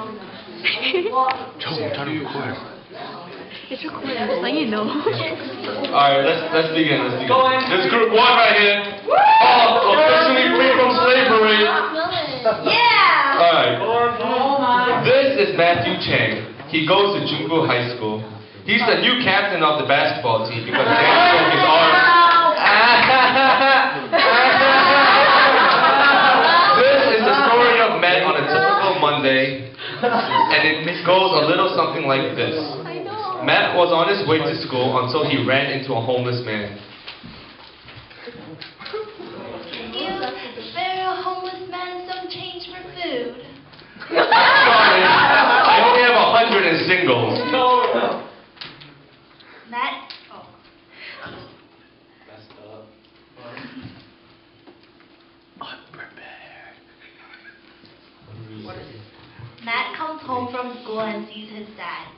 Joe, I'm trying to record. It's recording, just let you know. Alright, let's let's begin. Let's begin. This group one right here. All officially oh, oh, free from slavery. Yeah! Alright. This is Matthew Chang. He goes to Joongbu High School. He's the new captain of the basketball team because Dan broke his arm. this is the story of Matt on a typical Monday, and it goes a little something like this. Matt was on his way to school until he ran into a homeless man. Can you spare a homeless man some change for food? Sorry, I only have a hundred in singles. Matt? Oh. Matt comes home from school and sees his dad.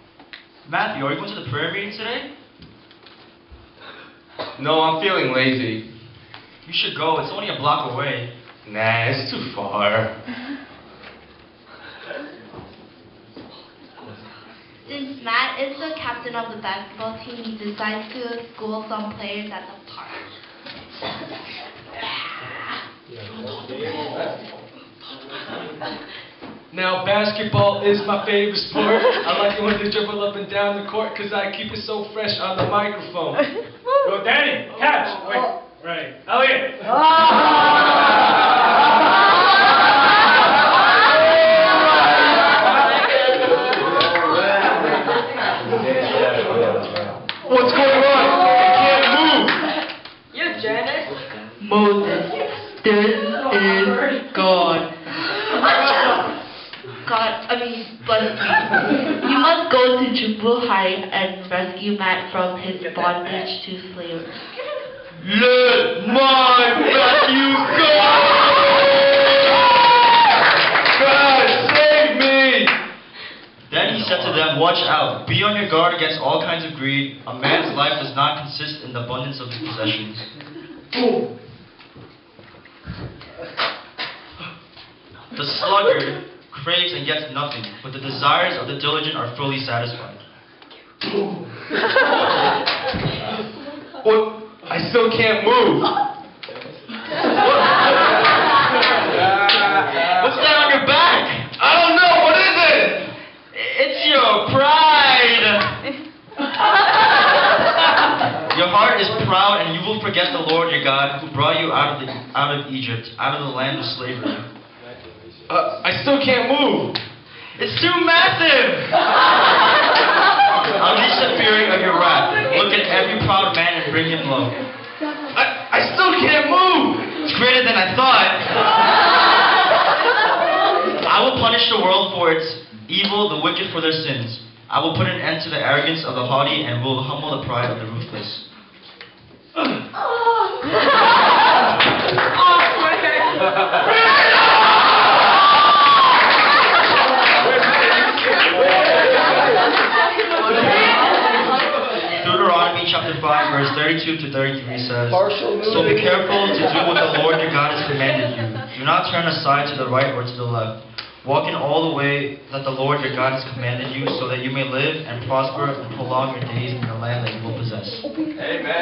Matthew, are you going to the prayer meeting today? No, I'm feeling lazy. You should go. It's only a block away. Nah, it's too far. Since Matt is the captain of the basketball team, he decides to school some players at the park. Now, basketball is my favorite sport. I like it when they dribble up and down the court because I keep it so fresh on the microphone. Go, Danny, catch. Wait, right. Elliot. What's going on? I can't move. Moses, this is God. God, I mean, BuzzFeed. You must go to Joongbu High and rescue Matt from his bondage to slavery. Let my Matthew go! God, save me! Then he said to them, Watch out. Be on your guard against all kinds of greed. A man's life does not consist in the abundance of his possessions. The sluggard craves and gets nothing, but the desires of the diligent are fully satisfied. What? I still can't move. What's that on your back? I don't know. What is it? It's your pride. your heart is proud, and you will forget the Lord your God, who brought you out of the out of Egypt, out of the land of slavery. Uh, I still can't move. It's too massive. Unleash the fury of your wrath. Look at every proud man and bring him low. I, I still can't move. It's greater than I thought. I will punish the world for its evil, the wicked for their sins. I will put an end to the arrogance of the haughty and will humble the pride of the ruthless. Verse 32 to 33 says, So be careful to do what the Lord your God has commanded you. Do not turn aside to the right or to the left. Walk in all the way that the Lord your God has commanded you, so that you may live and prosper and prolong your days in the land that you will possess. Amen.